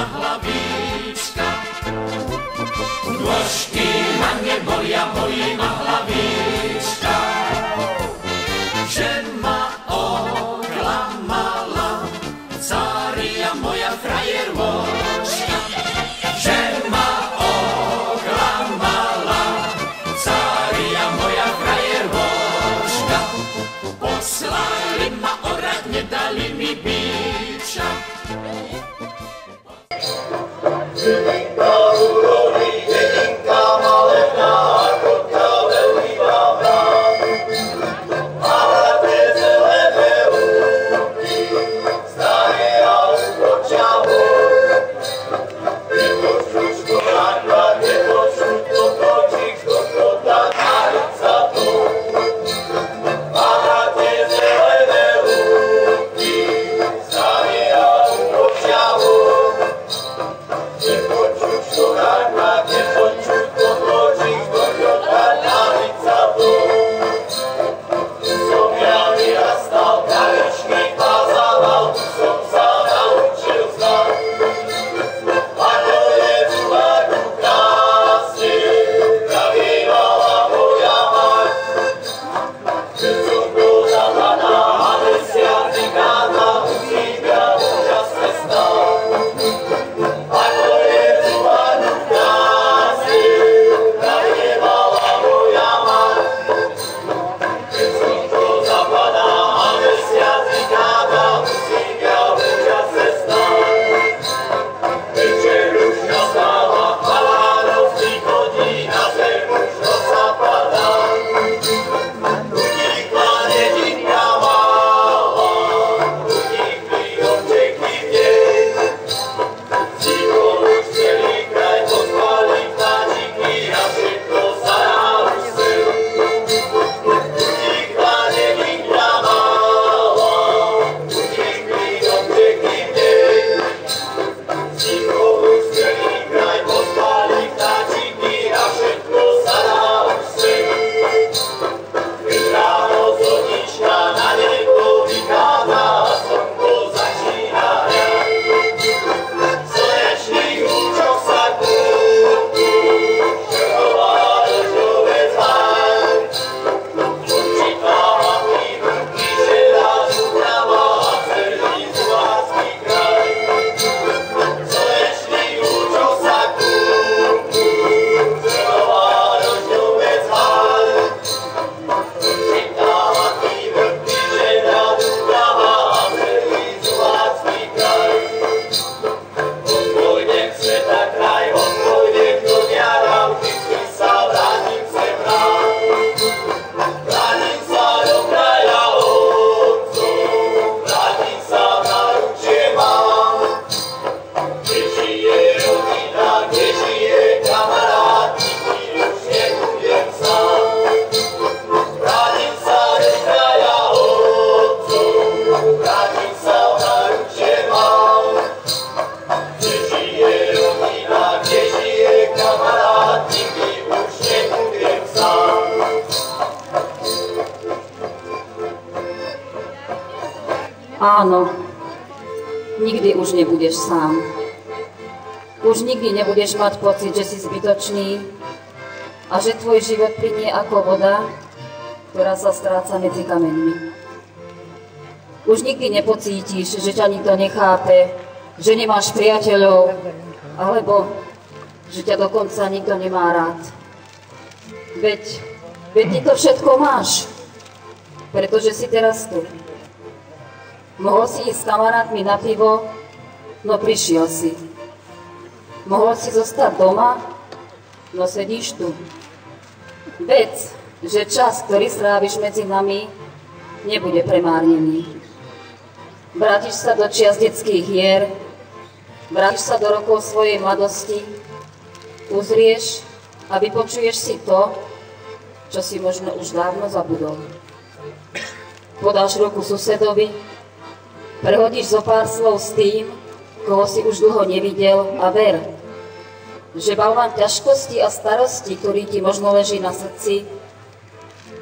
Bolí ma hlavička. Nôžky ma nebolia, bolí ma hlavička. to make. Nebudeš mať pocit, že si zbytočný a že tvoj život plinie ako voda, ktorá sa stráca medzi kameňmi. Už nikdy nepocítiš, že ťa nikto nechápe, že nemáš priateľov, alebo že ťa dokonca nikto nemá rád. Veď, veď ty to všetko máš, pretože si teraz tu. Mohol si ísť s kamarátmi na pivo, no prišiel si. Mohol si zostať doma, no sedíš tu. Vec, že čas, ktorý stráviš medzi nami, nebude premárnený. Vrátiš sa do čias detských hier, vrátiš sa do rokov svojej mladosti, uzrieš a vypočuješ si to, čo si možno už dávno zabudol. Podáš ruku susedovi, prehodíš zo pár slov s tým, koho si už dlho nevidel a ver, že balván ťažkosti a starosti, ktorý ti možno leží na srdci,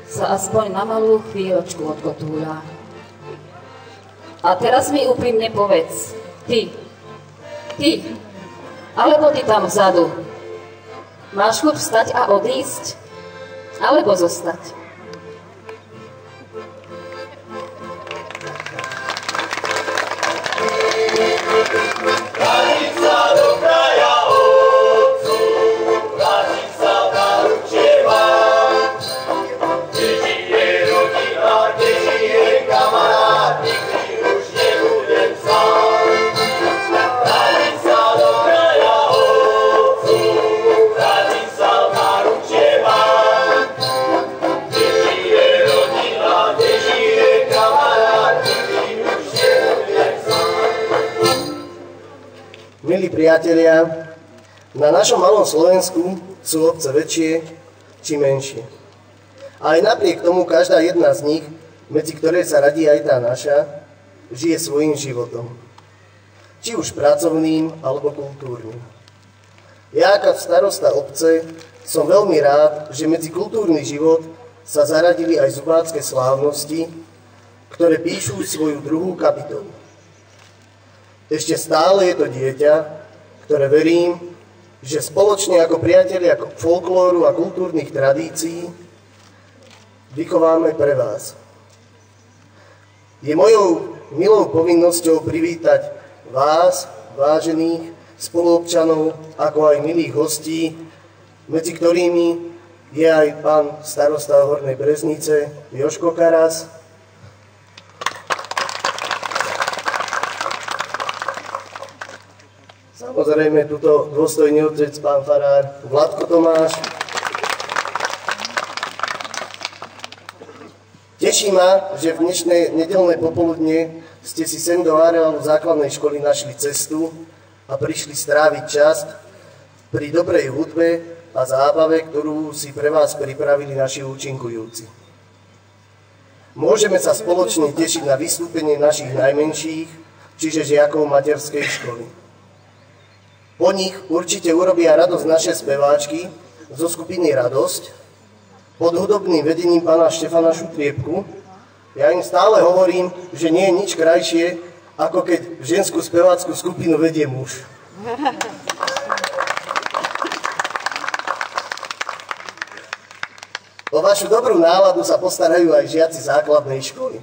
sa aspoň na malú chvíľočku odkotúľa. A teraz mi úprimne povedz, ty, ty, alebo ty tam vzadu, máš chuť vstať a odísť, alebo zostať? Priatelia, na našom malom Slovensku sú obce väčšie či menšie. Ale napriek tomu každá jedna z nich, medzi ktoré sa radí aj tá naša, žije svojim životom. Či už pracovným alebo kultúrnym. Ja ako starosta obce som veľmi rád, že medzi kultúrny život sa zaradili aj zubácké slávnosti, ktoré píšu svoju druhú kapitolu. Ešte stále je to dieťa, ktoré verím, že spoločne ako priatelia folklóru a kultúrnych tradícií vychováme pre vás. Je mojou milou povinnosťou privítať vás, vážených spoluobčanov, ako aj milých hostí, medzi ktorými je aj pán starosta Hornej Breznice Joško Karas, Samozrejme, tuto dôstojný otec, pán Farár, Vladko Tomáš. Teší ma, že v dnešné nedelné popoludne ste si sem do areálu základnej školy našli cestu a prišli stráviť čas pri dobrej hudbe a zábave, ktorú si pre vás pripravili naši účinkujúci. Môžeme sa spoločne tešiť na vystúpenie našich najmenších, čiže žiakov materskej školy. Po nich určite urobia radosť naše speváčky zo skupiny Radosť pod hudobným vedením pána Štefana Šutriebku. Ja im stále hovorím, že nie je nič krajšie, ako keď ženskú speváckú skupinu vedie muž. O vašu dobrú náladu sa postarajú aj žiaci základnej školy.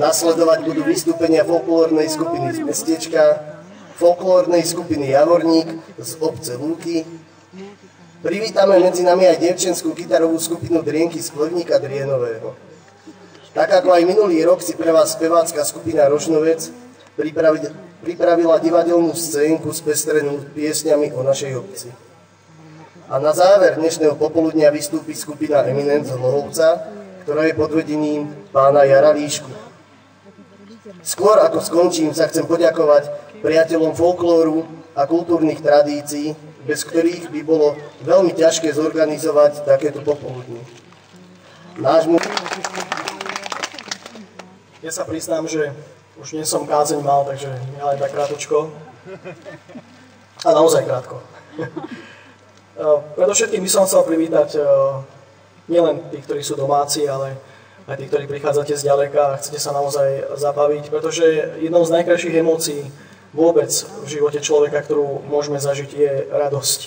Nasledovať budú vystúpenia folklórnej skupiny z mestečka, folklórnej skupiny Javorník z obce Lúky. Privítame medzi nami aj devčenskú gitarovú skupinu Drienky z Plevníka Drienového. Tak ako aj minulý rok si pre vás spevácka skupina Rožnovec pripravila divadelnú scénku s pestrenú piesňami o našej obci. A na záver dnešného popoludnia vystúpi skupina Eminent z Lohovca, ktorá je pod vedením pána Jara Líšku. Skôr ako skončím, sa chcem poďakovať priateľom folklóru a kultúrnych tradícií, bez ktorých by bolo veľmi ťažké zorganizovať takéto popoludnie. Nášmu... Ja sa priznám, že už nie som kázeň mal, takže ja len tak krátočko. A naozaj krátko. Predovšetkým by som chcel privítať nielen tých, ktorí sú domáci, ale aj tých, ktorí prichádzate z ďaleka a chcete sa naozaj zabaviť, pretože jednou z najkrajších emócií vôbec v živote človeka, ktorú môžeme zažiť, je radosť.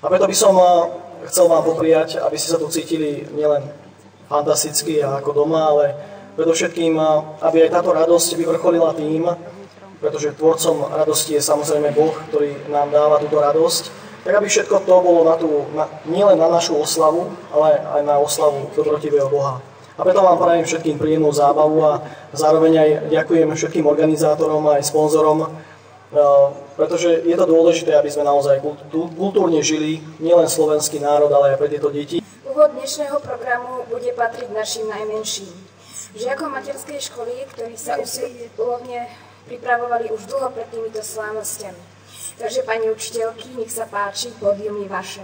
A preto by som chcel vám popriať, aby ste sa tu cítili nielen fantasticky a ako doma, ale predovšetkým, aby aj táto radosť vyvrcholila tým, pretože tvorcom radosti je samozrejme Boh, ktorý nám dáva túto radosť, tak aby všetko to bolo na tú, na, nielen na našu oslavu, ale aj na oslavu dobrotivého Boha. A preto vám prajem všetkým príjemnú zábavu a zároveň aj ďakujem všetkým organizátorom aj sponzorom, e, pretože je to dôležité, aby sme naozaj kultúrne žili nielen slovenský národ, ale aj pre tieto deti. Úvod dnešného programu bude patriť našim najmenším. žiakom materskej školy, ktorí sa usilovne pripravovali už dlho pred týmito slávnostiami. Takže, pani učiteľky, nech sa páči, pódium je vaše.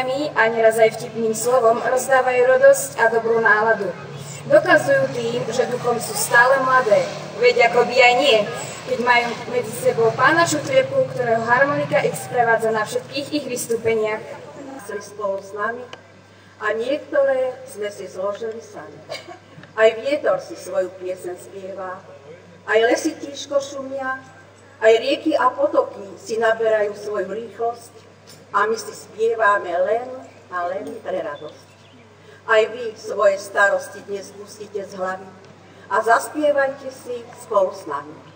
Piesňami a neraz aj vtipným slovom rozdávajú radosť a dobrú náladu. Dokazujú tým, že duchom sú stále mladé, veď ako by aj nie, keď majú medzi sebou pána Šutriepu, ktorého harmonika ich sprevádza na všetkých ich vystúpeniach. spolu s nami a niektoré sme si zložili sami. Aj vietor si svoju piesen spieva, aj lesy tížko šumia, aj rieky a potoky si naberajú svoju rýchlosť a my si spievame len a len pre radosť. Aj vy svoje starosti dnes pustite z hlavy a zaspievajte si spolu s nami.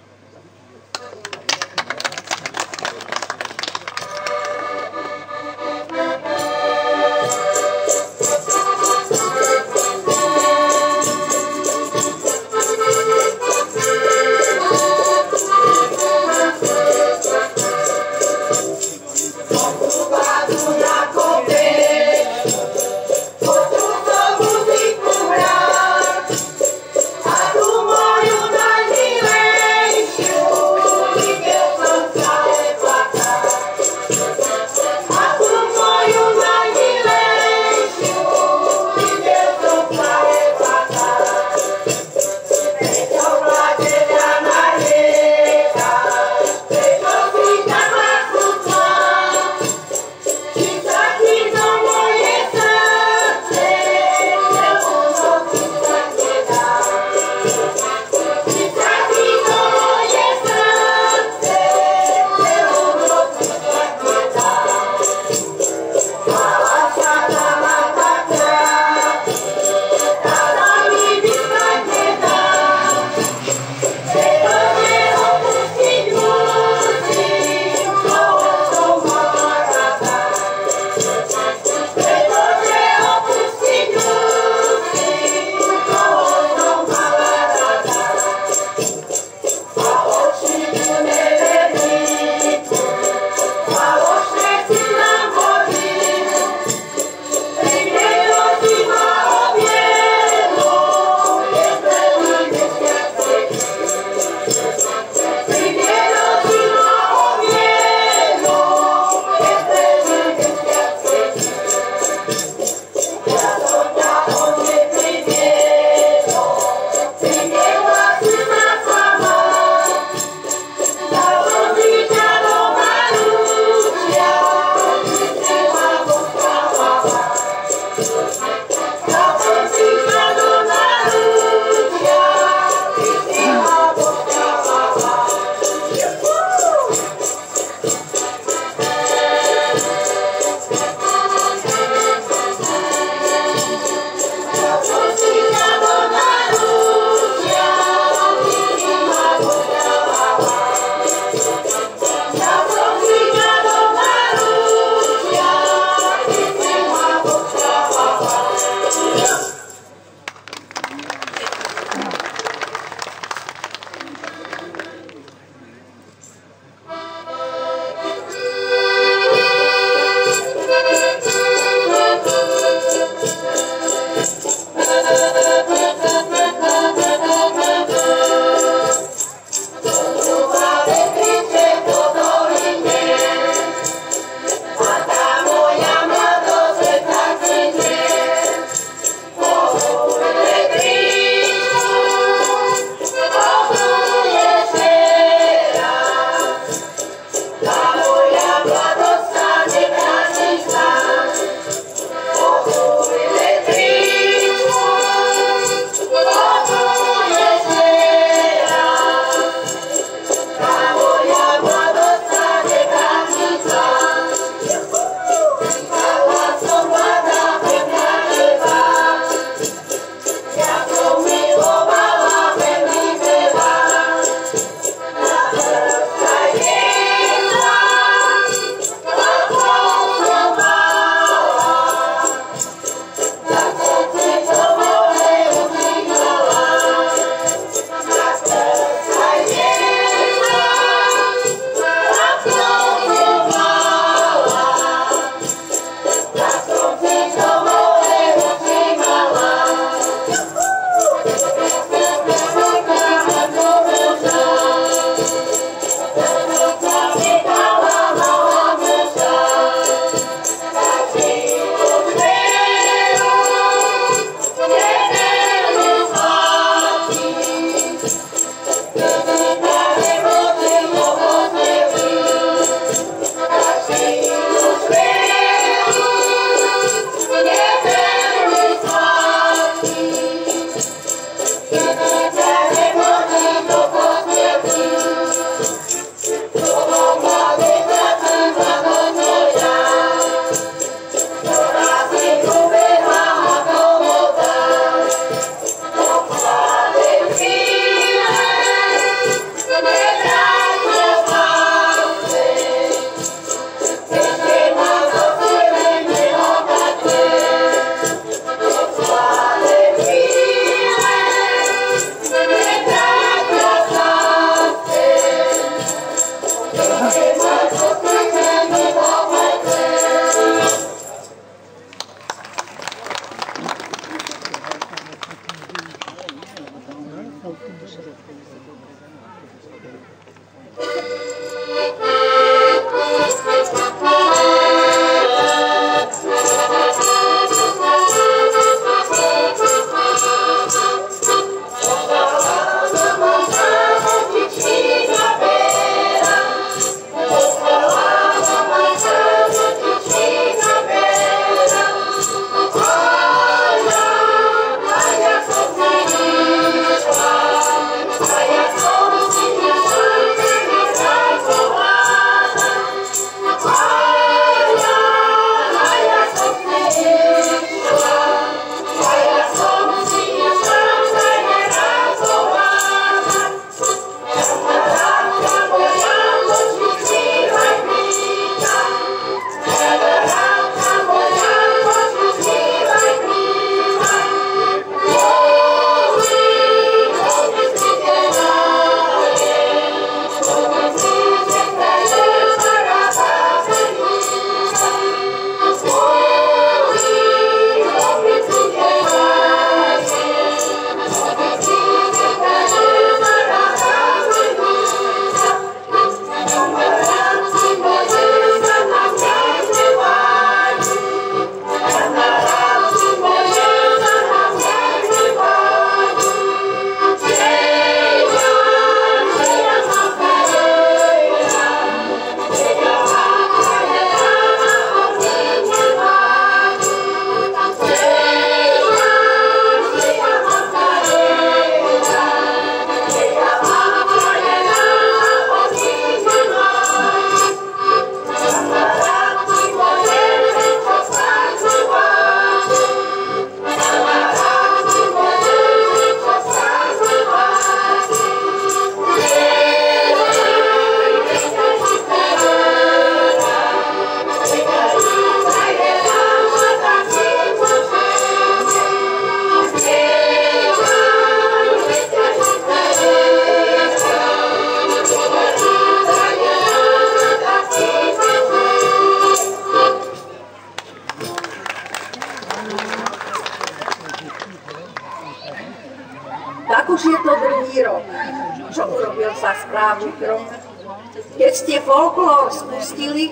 ste folklór spustili,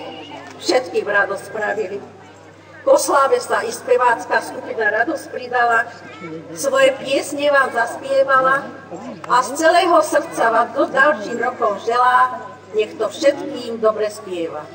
všetkým radosť spravili. K osláve sa i spevácká skupina Radosť pridala, svoje piesne vám zaspievala a z celého srdca vám do ďalších rokov želá, nech to všetkým dobre spieva.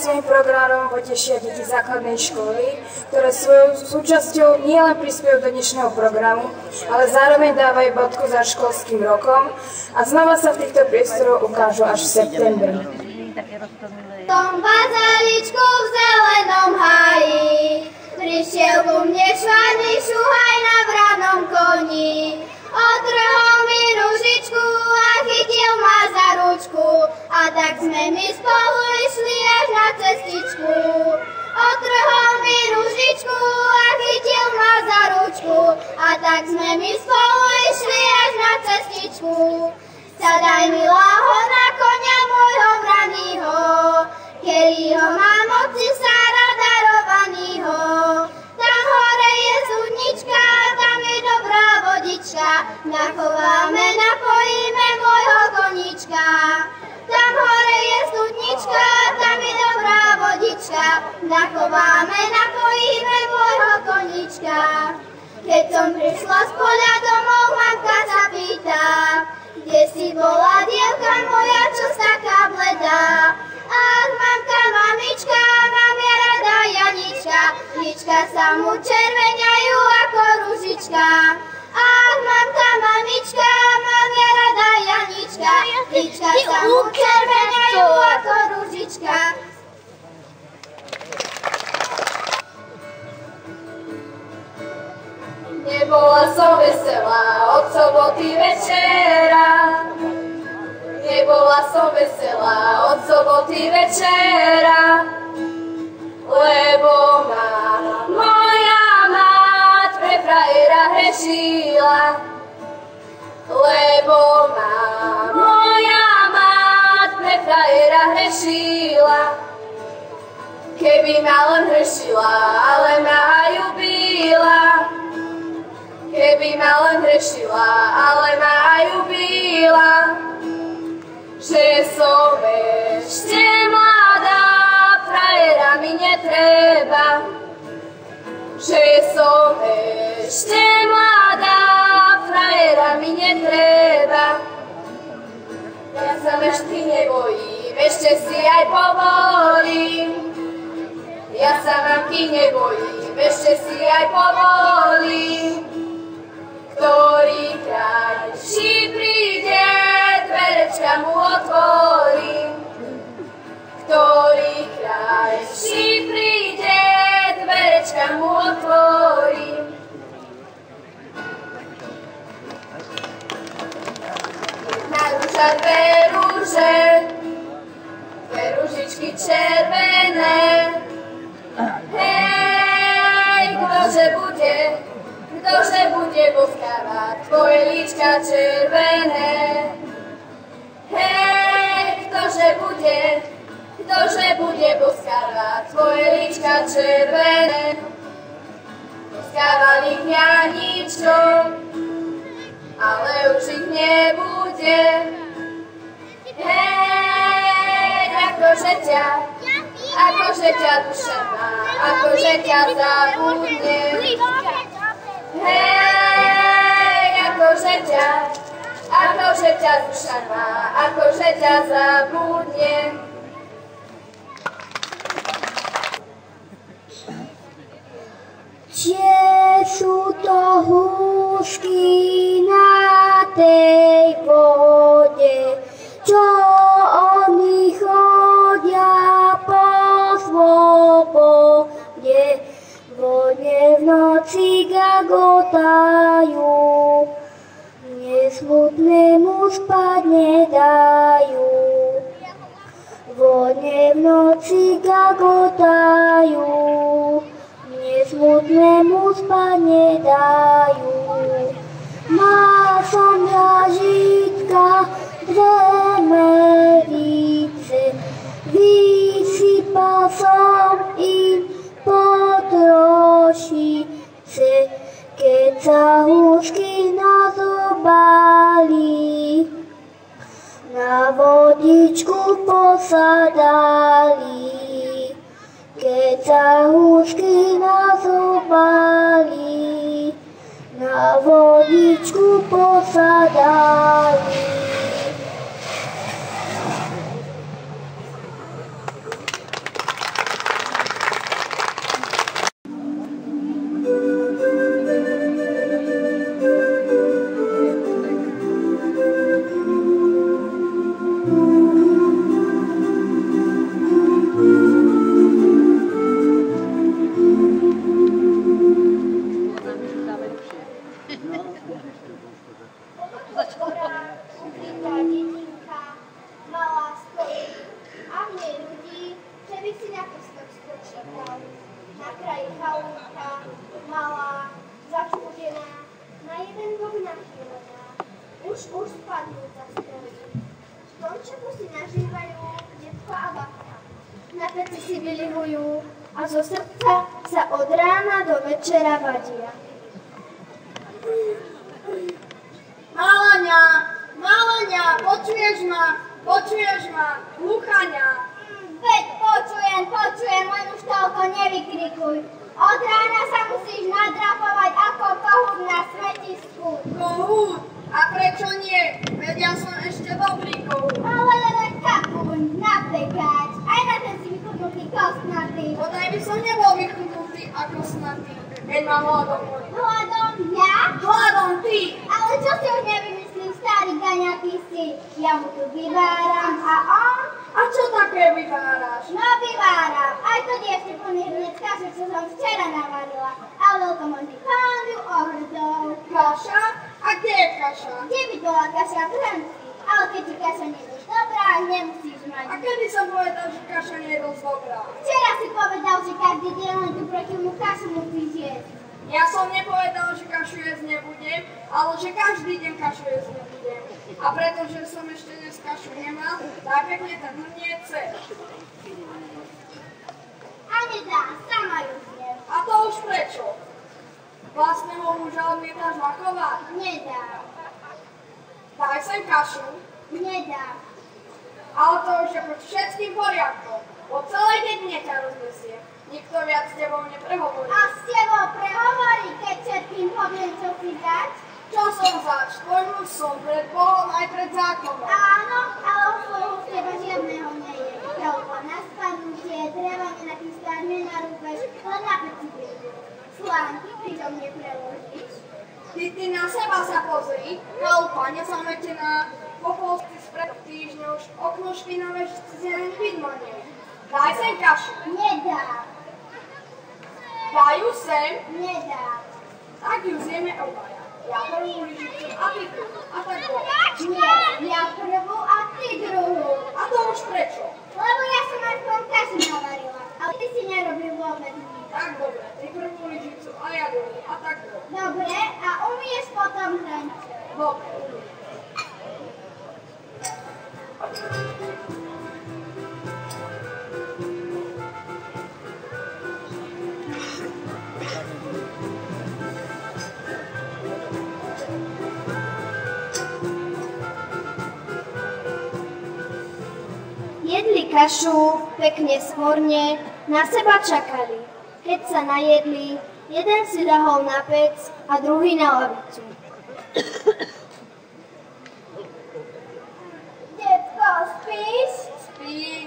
Svojim programom potešia deti základnej školy, ktoré svojou súčasťou nielen prispiejú do dnešného programu, ale zároveň dávajú bodku za školským rokom a znova sa v týchto priestoroch ukážu až v septembri. V tom bazaličku v zelenom háji prišiel ku mne šuhaj prišla z poľa domov, mamka sa pýta, kde si bola dievka moja, čo taká bledá. Ach, mamka, mamička, mám ja rada Janička, lička sa mu červeňajú ako ružička. Ach, mamka, mamička, mám ja rada Janička, lička sa mu červeňajú ako ružička. Nebola som veselá od soboty večera, Nebola som veselá od soboty večera, lebo ma moja mať pre frajera hrešila. Lebo ma moja mať pre frajera hrešila. Keby ma len hrešila, ale ma ju bila. Keby ma len hrešila, ale ma ju bila že som ešte mladá, frajera mi netreba. Že som ešte mladá, frajera mi netreba. Ja sa mešty nebojím, ešte si aj povolím. Ja sa mamky nebojím, ešte si aj povolím. Ktorý krajší príde, dverečka mu otvorím. Ktorý krajší príde, dverečka mu otvorím. Na rúža dve rúže, dve rúžičky červené. Hej, ktože bude, ktože bude boskávať tvoje líčka červené. Hej, ktože bude, ktože bude boskávať tvoje líčka červené. Boskával ich ňaničkom, ale už ich nebude. Hej, akože ťa, akože ťa duša má, akože ťa zabudne. Hej, akože ťa, akože ťa duša má, akože ťa zabudne. Čiže sú to húšky na tej vode, čo oni chodia po svobode, vode v noci gagotajú, nesmutnému spať nedajú. Vodne v noci gagotajú, nesmutnému spať nedajú. Mal som jažitka, dve medice, vysypal som keď sa húšky nazobali, na vodičku posadali. Keď sa húšky nazobali, na vodičku posadali. Tak ju zjeme obaja. Ja prvú lyžicu a ty druhú. A tak bolo. Nie, ja prvú a ty druhú. A to už prečo? Lebo ja som aspoň kašu navarila, ale ty si nerobil vôbec nič. Tak dobre, ty prvú lyžicu a ja druhú. A tak bolo. Dobre, a umieš potom hranice. Dobre, umiem. Jedli kašu, pekne svorne, na seba čakali. Keď sa najedli, jeden si ľahol na pec a druhý na lavicu. Detko, spíš? Spím,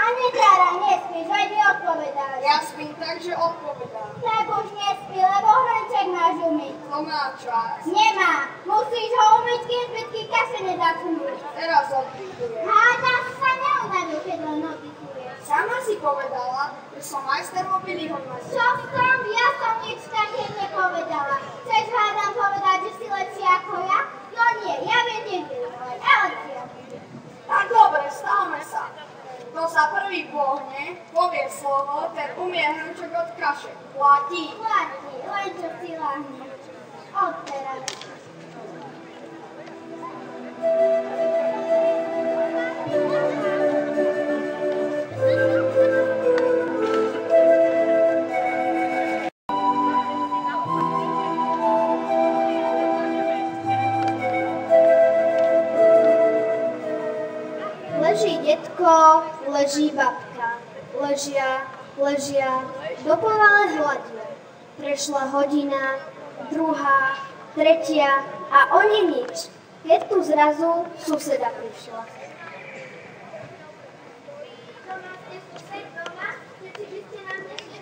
spím. A nedára, nespíš, aj mi odpovedať. Ja spím tak, že odpovedám. Tak už nespí, lebo hrnček máš umyť. To má čas. Nemá, musíš ho umyť, keď zbytky kaše nezachnúť. Teraz odpíkujem. Hádaš sa neunavil, keď len oddychuješ. Sama si povedala, že som majster mobily hodnosti. Čo som? Ja som nič také nepovedala. Chceš hádam povedať, že si lepší ako ja? No nie, ja viem nevyrovať, ale ja viem. Tak dobre, stavme sa. Kto sa prvý pohne, povie slovo, ten umie hrnček od kaše. Platí. Platí, len čo si láhne. Odteraz. Leží detko, leží babka. Ležia, ležia, do povale hľadia. Prešla hodina, druhá, tretia a oni nič. Keď tu zrazu suseda prišla.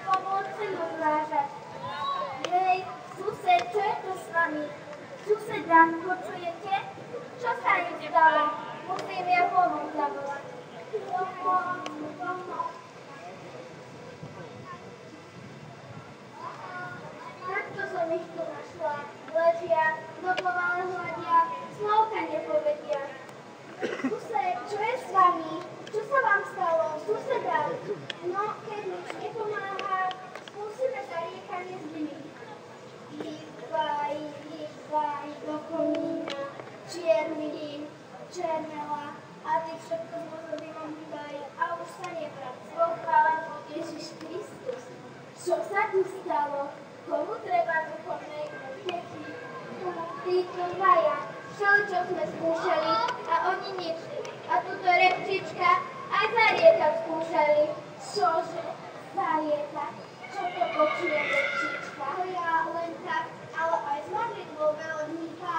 Pomôcť? Hej, je to s vami? Suseda, počujete? Čo sa im stalo? Musím ja pomoc zavolať. Takto som ich tu našla. Ležia, do povale hľadia, slovka nepovedia. Sused, čo je s? Čo sa vám stalo? Suseda? No, keď nič nepomáha, skúsime zariekanie z viny. Líbaj, líbaj do čierny, černela a ty všetko s Božovým hýbali a už sa nepracujú. Pochválen Boh Ježiš Kristus. Čo sa tu stalo? Komu treba duchovnej deti? Títo dvaja. Všeličo sme skúšali a oni nešli. A túto repčička aj zarieta skúšali. Čože? Zarieta? Čo to počuje repčička? Ja len tak, ale aj z modlitbou veľodníka.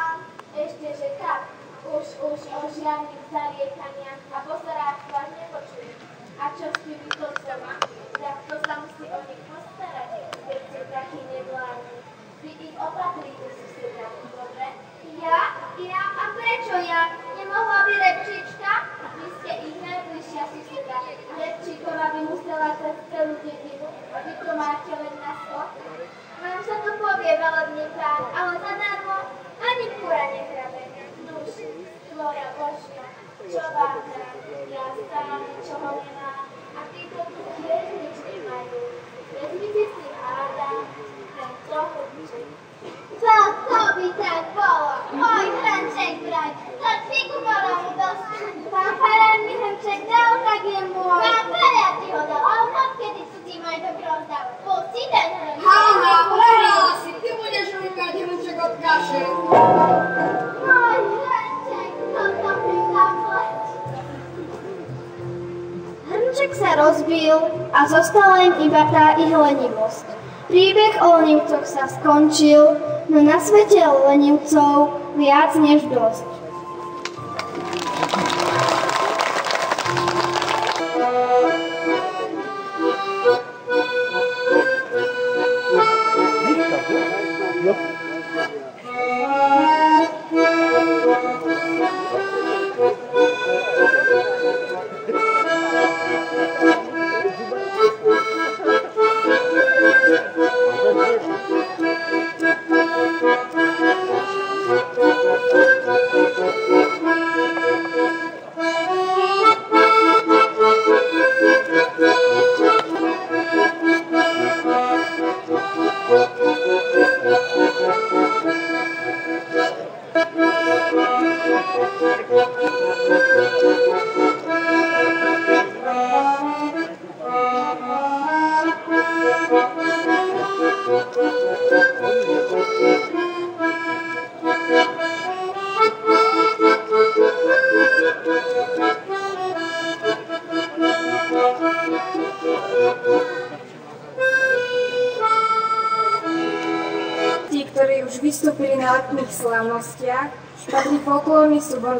Ešte, že tak. Už, už o žiadnych zariekania a postarách vás nepočujem. A čo s tými doma? Tak to sa musí o nich postarať, keď ste takí nevládni. Vy ich opatríte suseda, dobre? Ja? Ja? A prečo ja? Nemohla by repčička? Vy ste ich najbližšia suseda. Repčíková by musela cez celú dedinu a vy to máte len na skok. Vám sa to povie, velebný pán, ale zadarmo ani kura nehrabe. Nuž, Tvoja Božia, čo vám dám? Ja sám ničoho nemám a títo tu tiež nič nemajú. Vezmite si háda, ten trochu Co to by tak bolo? Môj hrnček brať, to figu bolo mu dosť. Pán farár mi hrnček dal, tak je môj. Pán farár ti ho dal, ale mám kedy cudzí maj dobrý rozdal. Pusti ten hrnček. Ha, ha, prehrala si, ty budeš rúkať hrnček od kaše. Hrnček sa rozbil a zostala im iba tá ich lenivosť. Príbeh o lenivcoch sa skončil, no na svete lenivcov viac než dosť.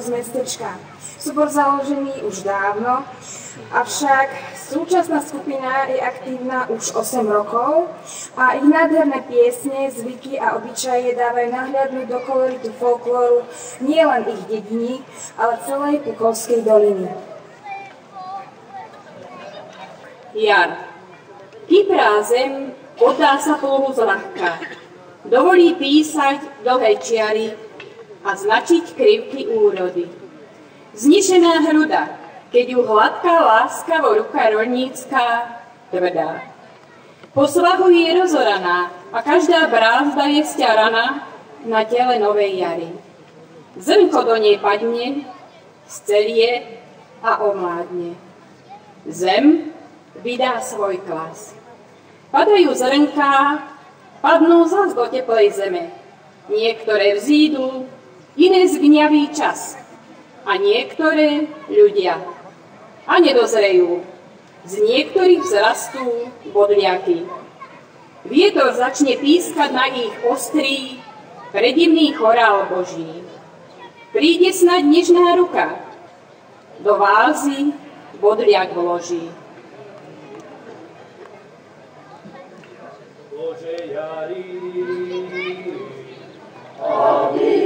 Z mestečka. Súbor založený už dávno, avšak súčasná skupina je aktívna už 8 rokov a ich nádherné piesne, zvyky a obyčaje dávajú nahliadnúť do koloritu folklóru nielen ich dediny, ale celej Pukovskej doliny. Jar. Kyprá zem podá sa plovu zľahka. Dovolí písať dlhé čiary a značiť krivky úrody. Znišená hruda, keď ju hladká láskavo ruka rolnícká tvrdá. Po svahu je rozoraná a každá brázda je stiaraná na tele novej jary. Zrnko do nej padne, scelie a omládne. Zem vydá svoj klas. Padajú zrnká, padnú zas do teplej zeme. Niektoré vzídu, iné zgňaví čas. A niektoré ľudia. A nedozrejú. Z niektorých vzrastú bodliaky. Vietor začne pískať na ich ostrý, predivný chorál Boží. Príde snad nežná ruka, do vázy bodliak vloží. Bože jari, aby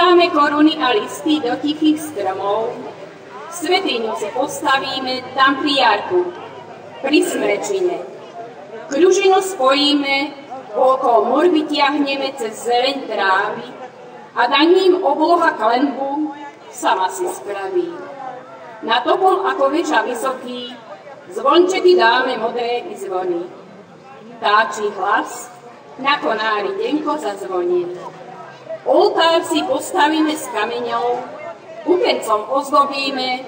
Poskladáme koruny a listy do tichých stromov, Svetýňu si postavíme tam pri jarku, pri smrečine. Kružinu spojíme, okolo mor vytiahneme cez zeleň trávy a na ním obloha klenbu sama si spraví. Na topol ako väčša vysoký, zvončeky dáme modré i zvony. Táči hlas, na konári tenko zazvoní. Oltár si postavíme s kameňou, Upencom ozdobíme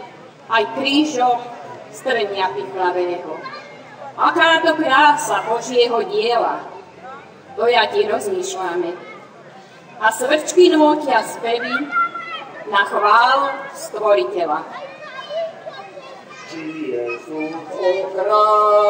aj krížom strnia pichlavého. Aká to krása Božieho diela, to ja ti rozmýšľame. A svrčky nôtia spevy na chválu Stvoriteľa. Čije sú okrady,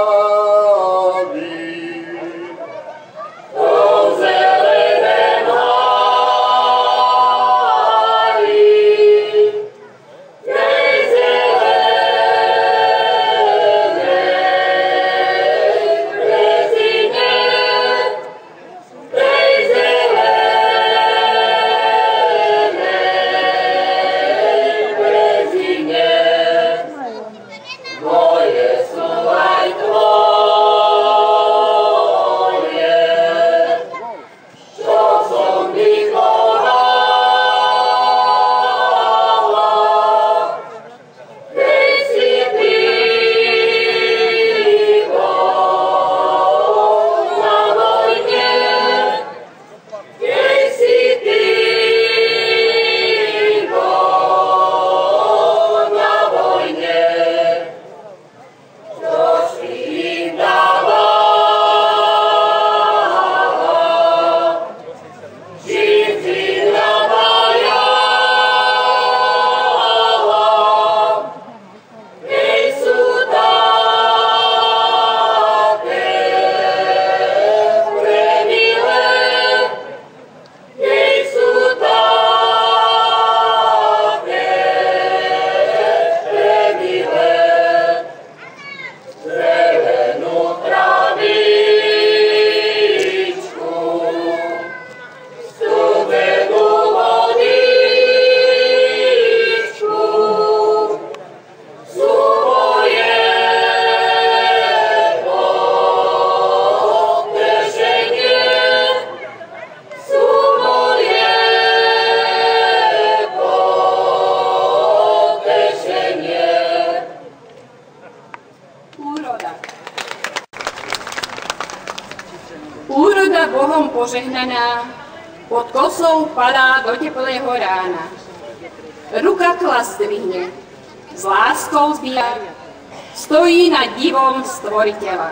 stvoriteľa.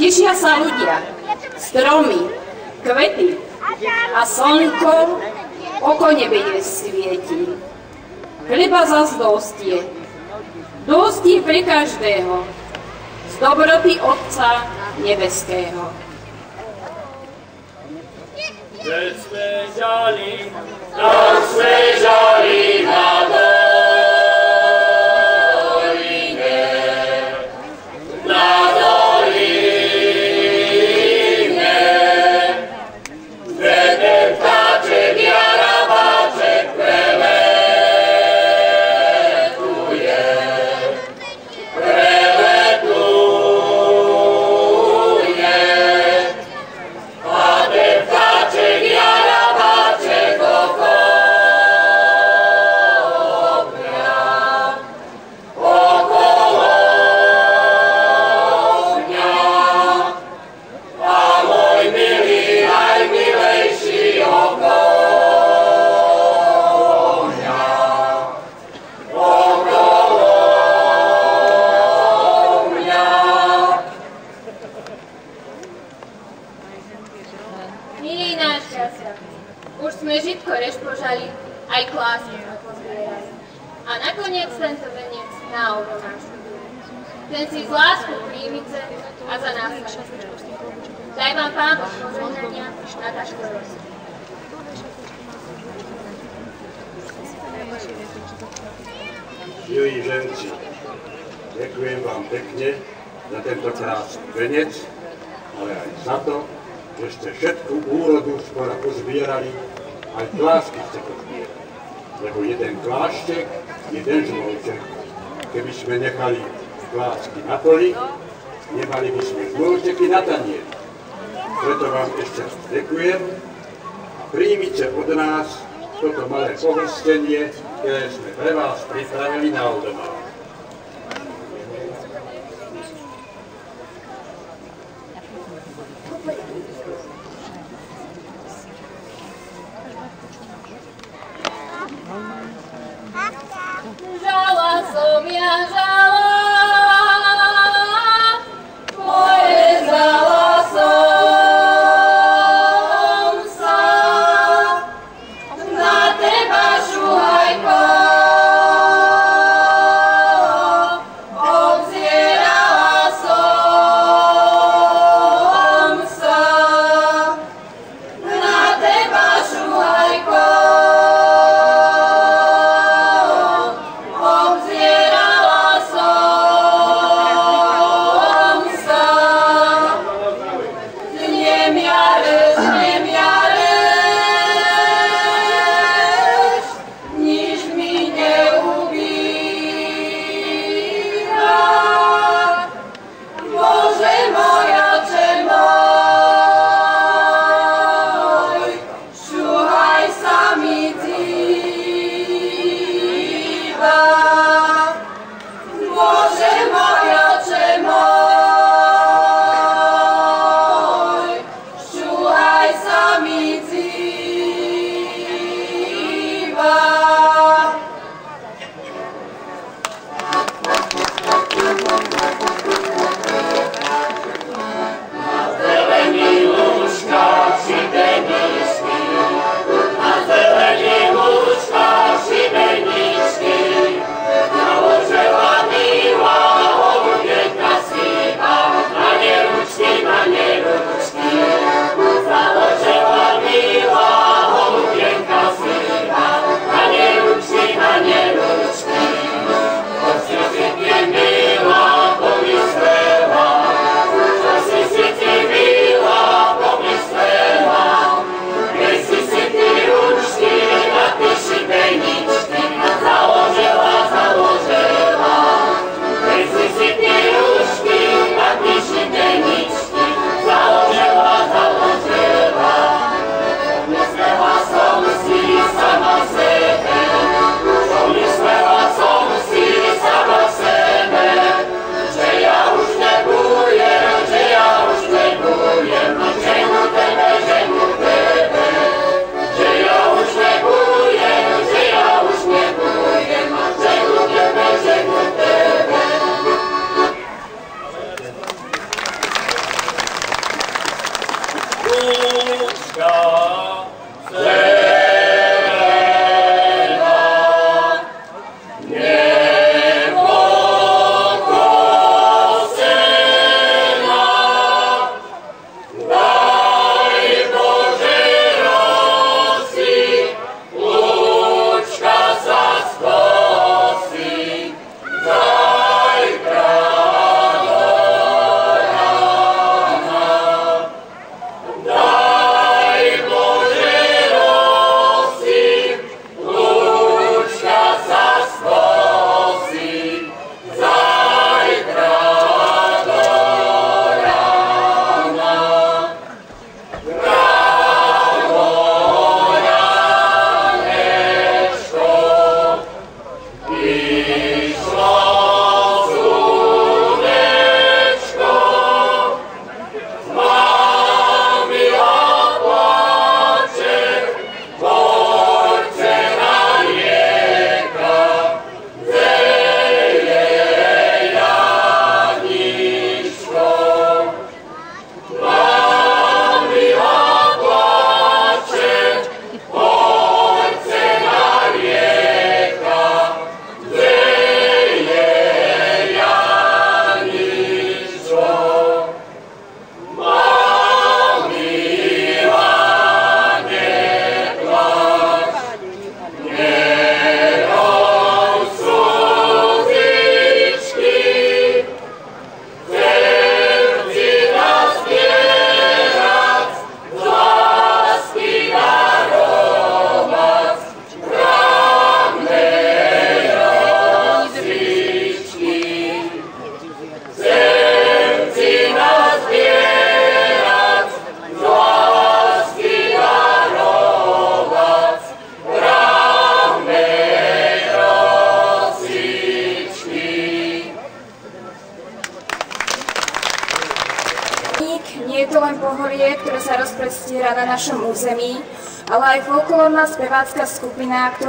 Tešia sa ľudia, stromy, kvety a slnko oko nebe svieti. Chleba zas dosť je, dosť je pre každého, z dobroty Otca nebeského. Veď sme žali, úrodu skoro pozbierali, aj klásky ste pozbierali. Lebo jeden kláštek, jeden žmolček. Keby sme nechali klásky na poli, nemali by sme žmolčeky na tanier. Preto vám ešte ďakujem a príjmite od nás toto malé pohostenie, ktoré sme pre vás pripravili na Oldemár.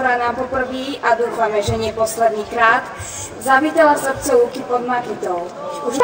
Ktorá nám poprvý a dúfame, že nie posledný krát, zavítala Luky pod Makitou. Už...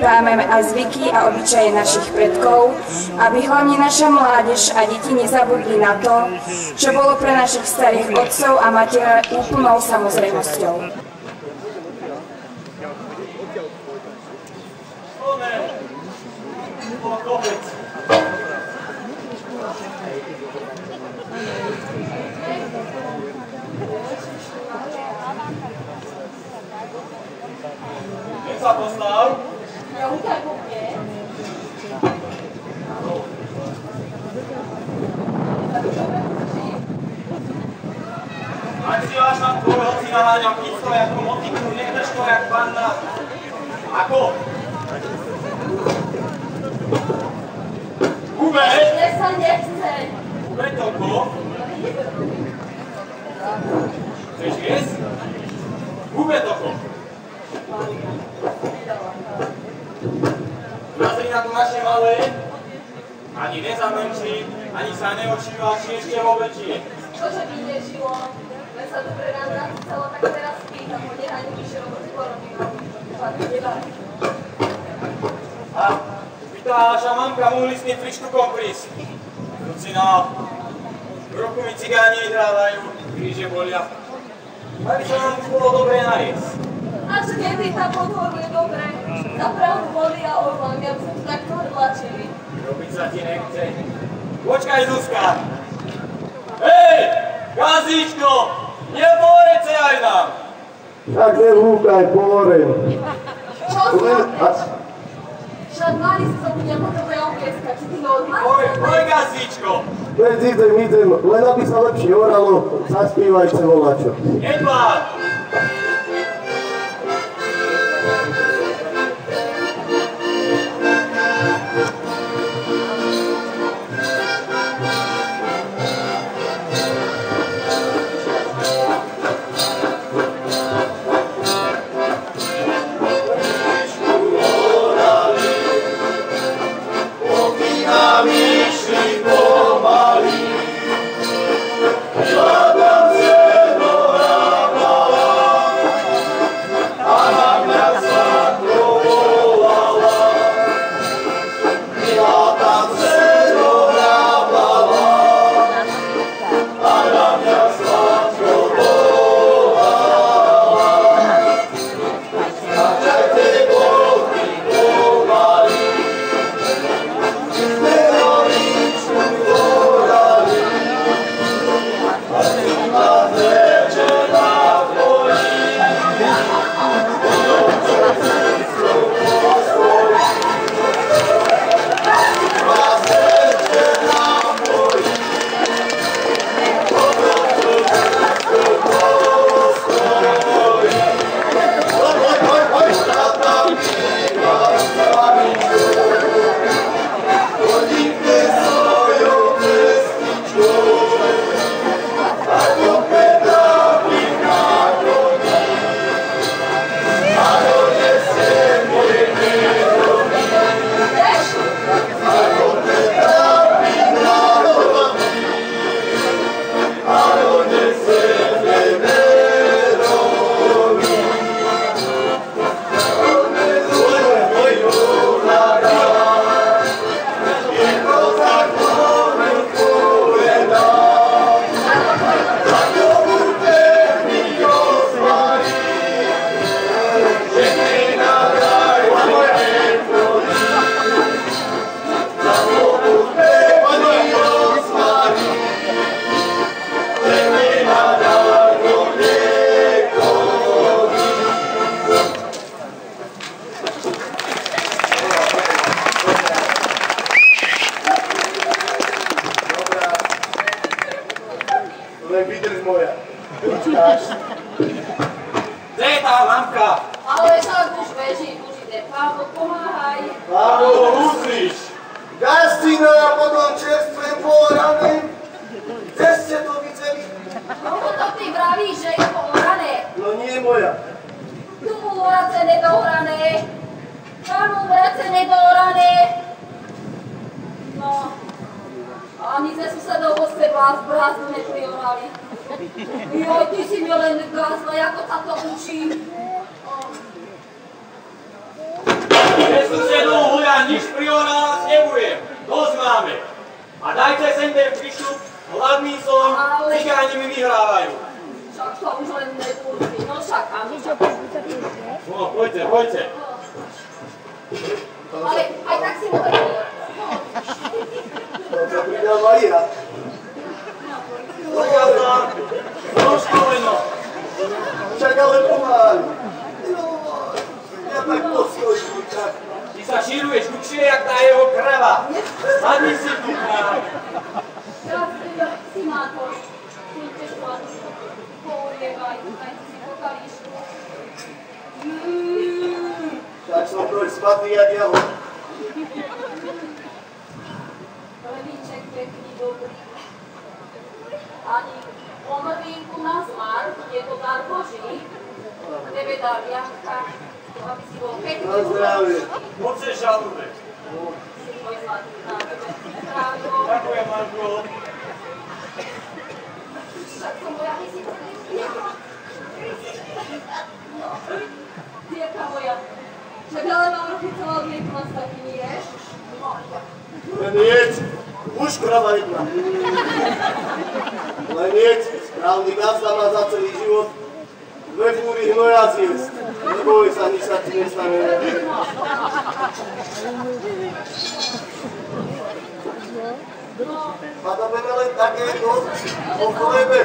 pamäť a zvyky a obyčaje našich predkov, aby hlavne naša mládež a deti nezabudli na to, čo bolo pre našich starých otcov a materia úplnou samozrejmosťou. Môj zlatý na tebe. Zdravio. Ďakujem, Marko. Som moja lisica. No, dierka moja. Však ale mám ruky celá odliekla s takými, ješ? Už krava jedna. Len jedz. Správny gazda má za celý život dve fúry hnoja zjesť. Neboj sa, nič sa ti nestane. Padáme len takéto po chlebe.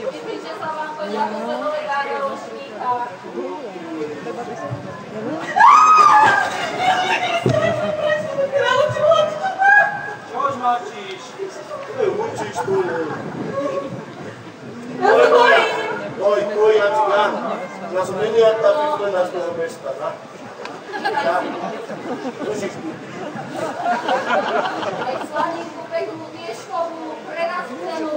Myslím, že sa vám to sa dole dá do ročníka. Čož mačíš? Učíš tu. Ja som není jak tá pizlena z toho mesta, tak? Ja. Učíš tu. Aj slaninku peknú tieškovú, prerastenú.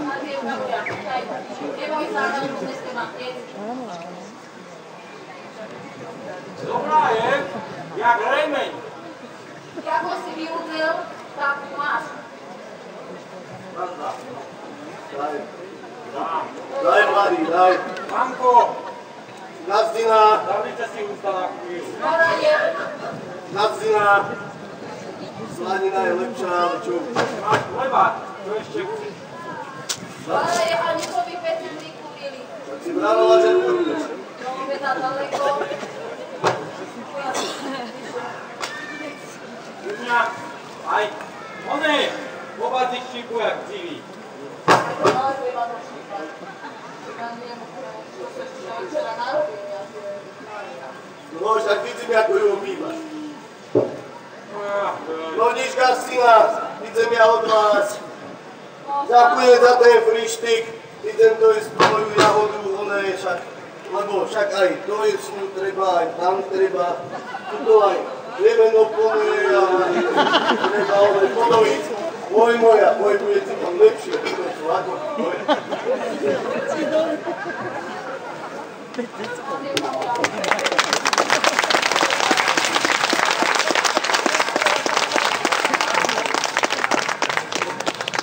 A dievka moja, daj, neboj sa, ale dnes ste mám jesť. Dobrá je, jak remeň. Ako si využil, Pravda. Daj, daj, mladý, daj. Manko, Gazdina, zavriťte si ústa na chvíľu. Moranie, gazdina. Slanina je lepšia, ale čo? Máš chleba, čo ešte chceš? ale ani to by peci prikúrili. Tak si vravela, že pôjdeš. No, veda daleko. Juňa, one. Ja neviem, čo sa ešte včera narobil, ja si No, však vidím, ako ju obývaš. Ah, No nič, Garstina, idem ja od vás. Ďakujem za ten frištik, idem to jesť tvoju jahodu, ona je však, lebo však aj to je snu treba, aj tam treba, tuto aj treba jedno podoja, treba ovaj podovi. Moj moja, moj prijatelj, on lepši, to je.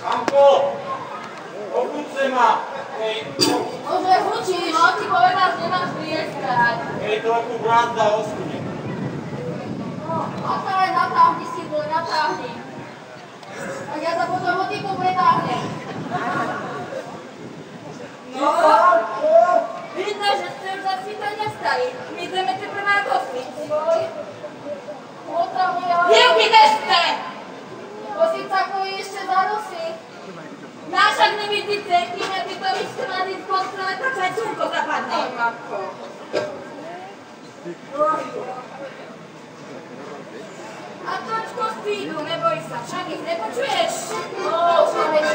Kampo! Ej, povedaš, nemaš prijezka. Ej, to je brat da. No, a sa aj natáhni si bol, natáhni. Tak ja sa potom motiku pretáhnem. No, vidno, že ste už zase to nestali. My na kosmici. Potravujem. Divky nešte! Kosica koji ešte zarosí. Našak ne vidíte, kým je to vyštrvaný z konstrole, tak aj čunko zapadne. Matko. Fidu, ne boji se, ne počuješ. O, već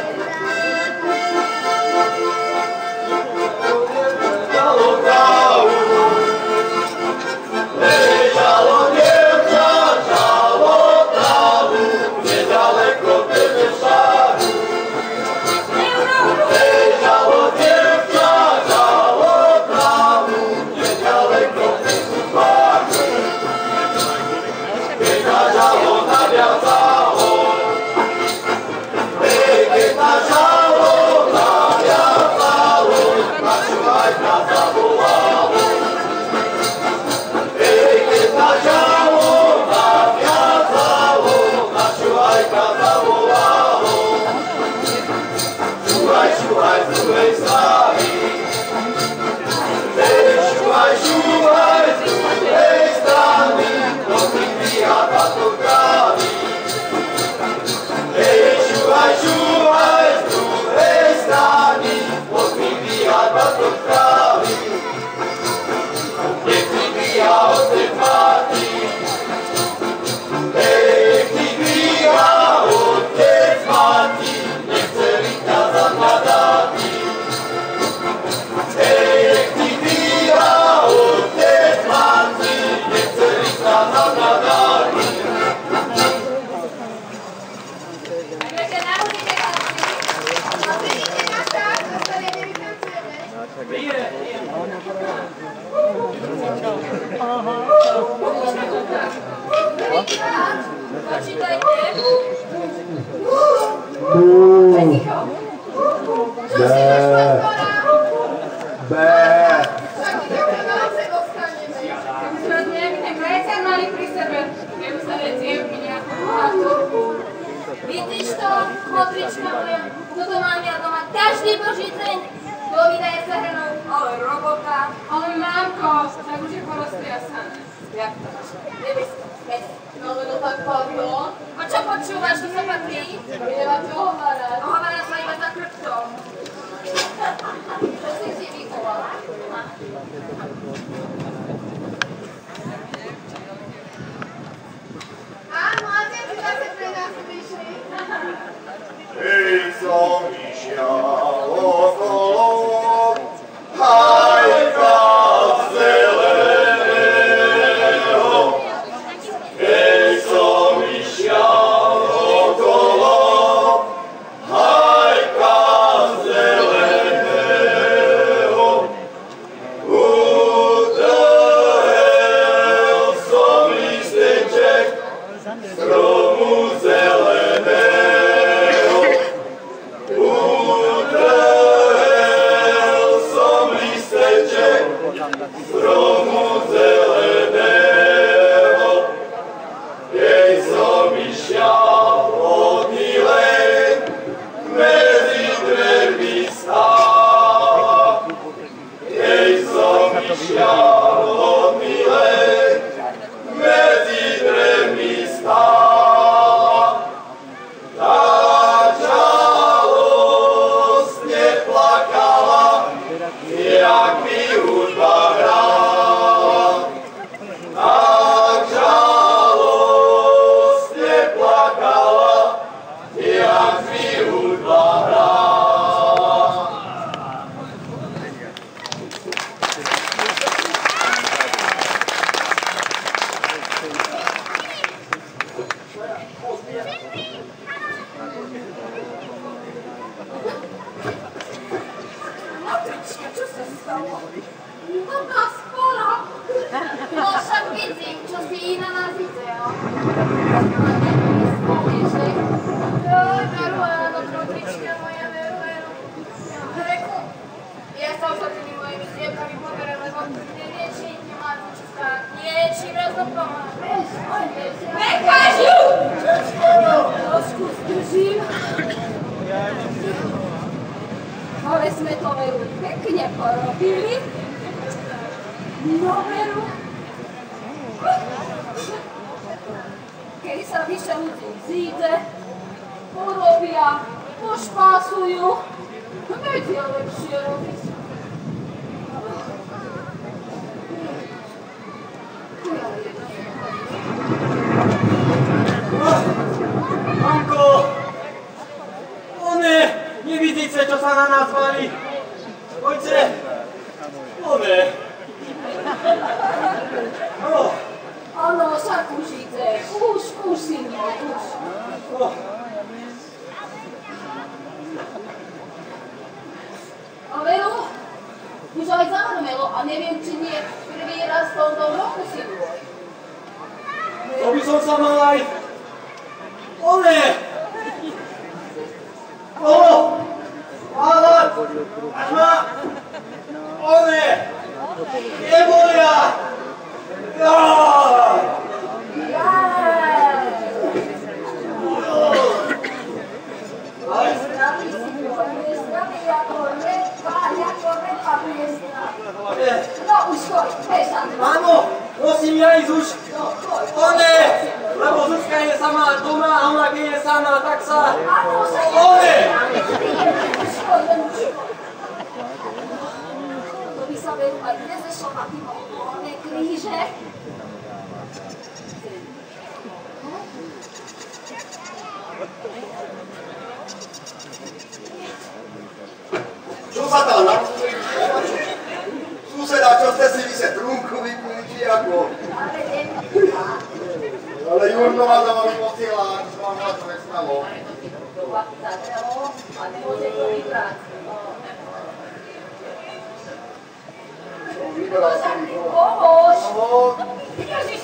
Ježiš,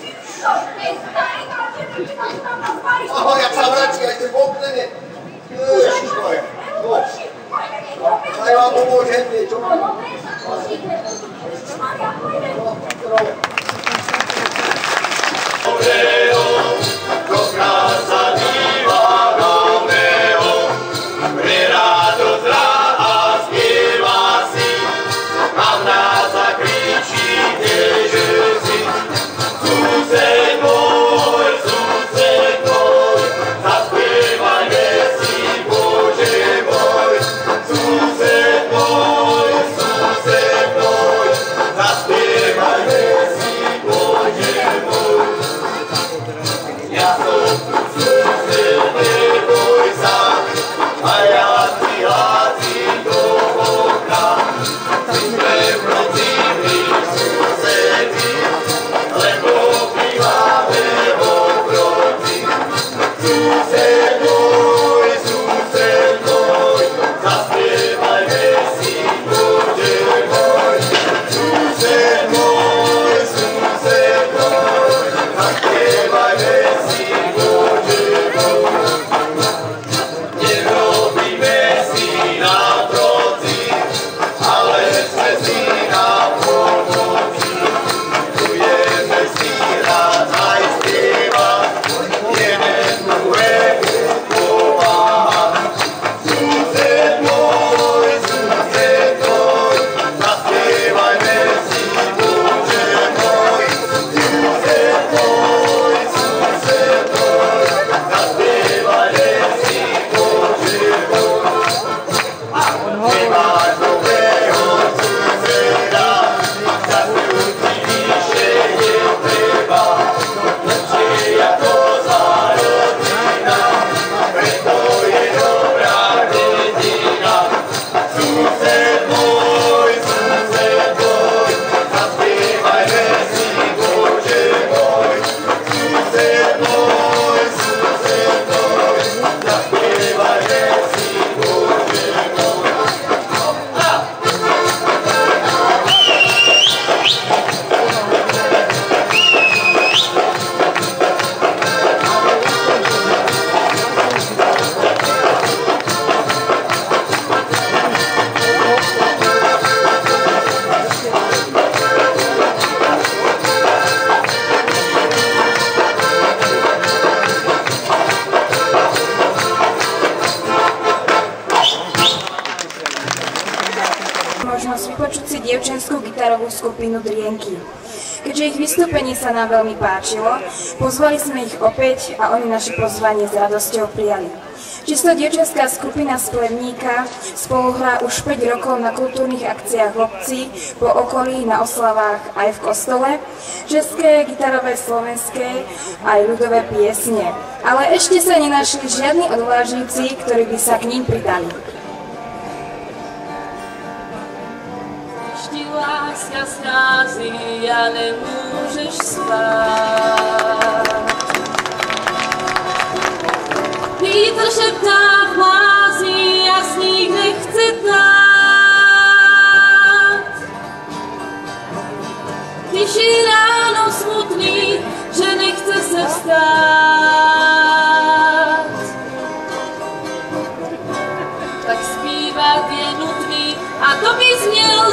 to pozvali sme ich opäť a oni naše pozvanie s radosťou prijali. Čisto dievčenská skupina z Plevníka spoluhrá už 5 rokov na kultúrnych akciách v obci, po okolí, na oslavách aj v kostole, české, gitarové, slovenské aj ľudové piesne. Ale ešte sa nenašli žiadni odvážnici, ktorí by sa k ním pridali. Jeśli łaska zrazy, ale możesz spać. W łazji, ja z nich nie chcę dać. Jeśli rano smutni, że nie chcę se wstać. Tak śpiewa wie nutni, a to byś miał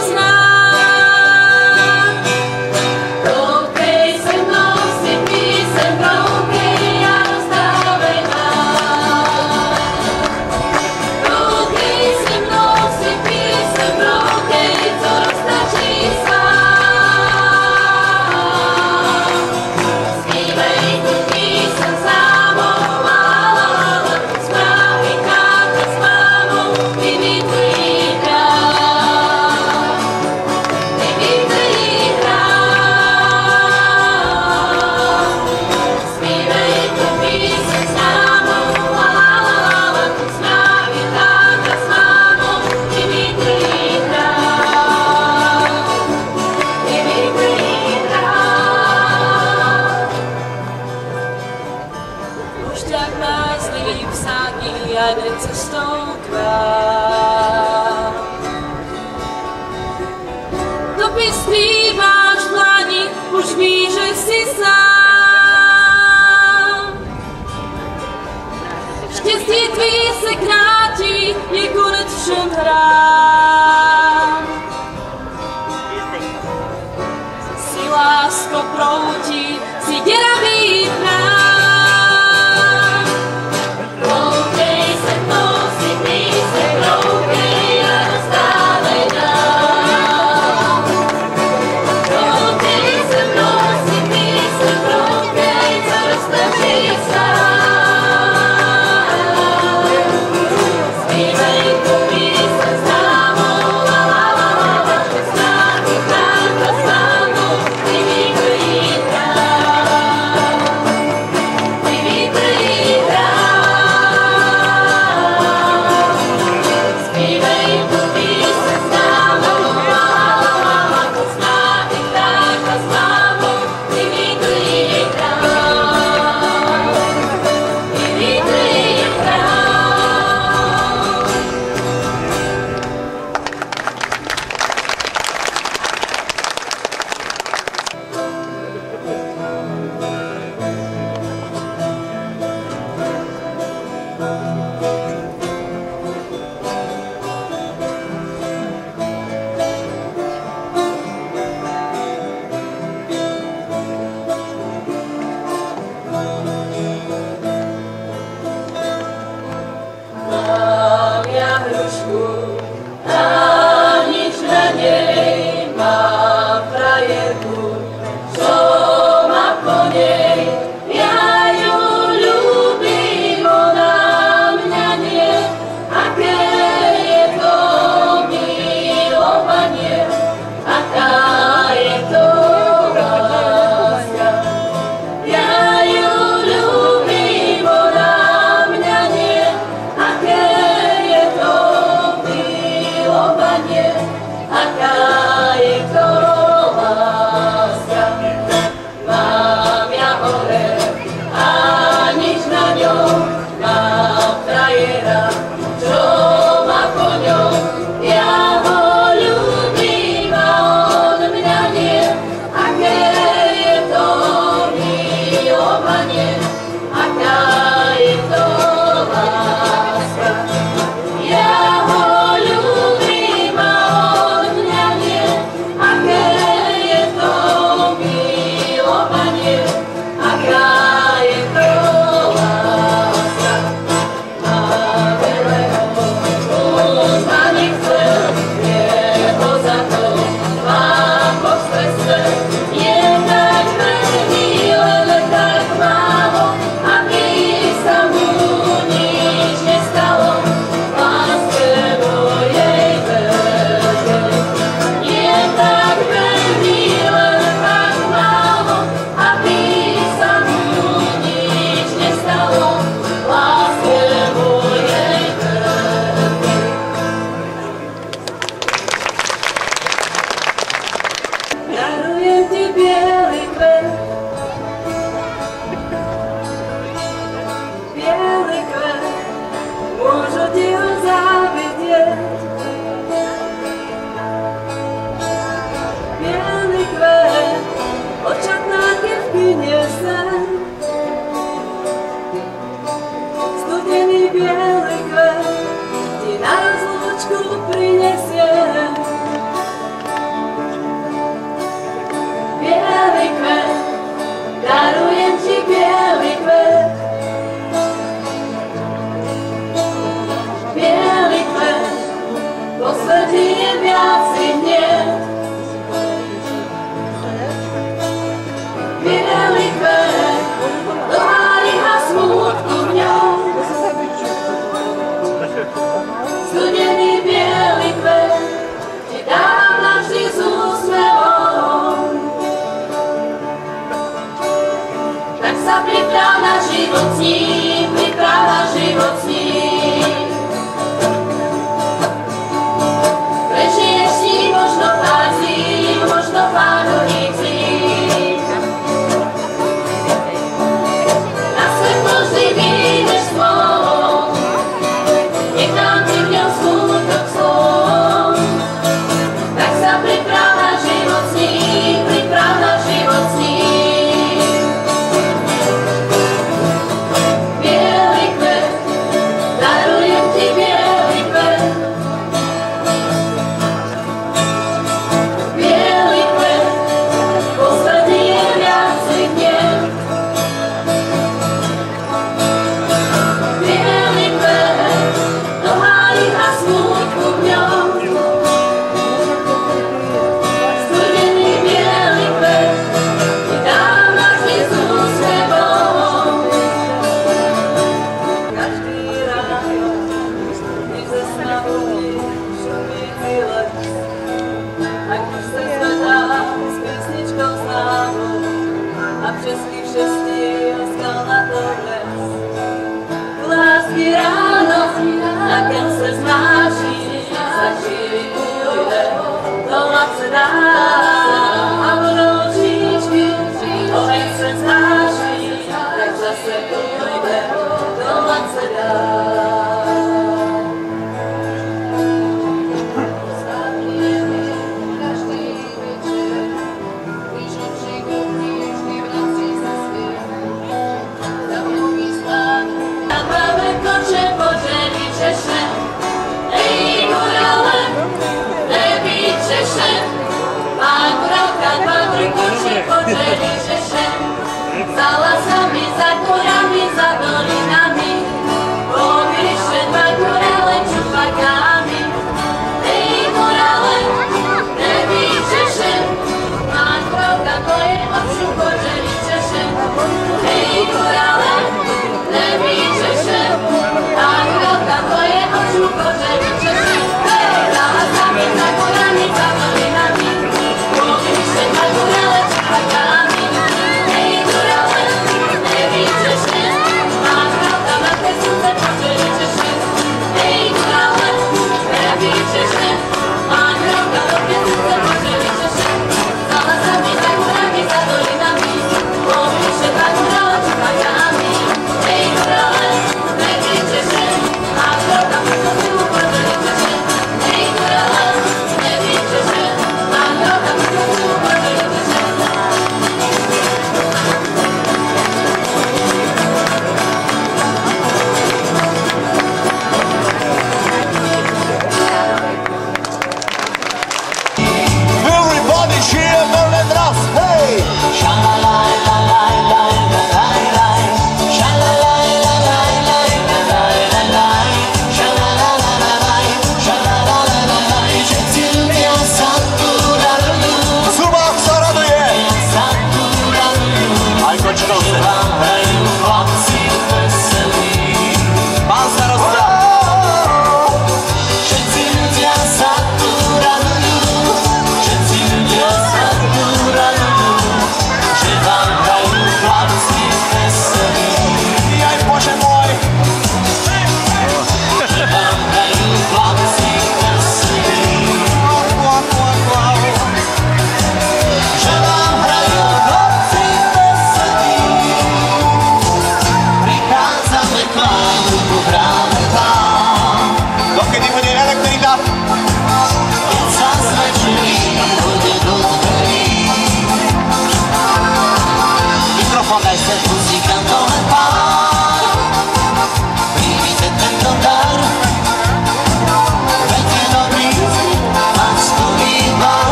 Baba.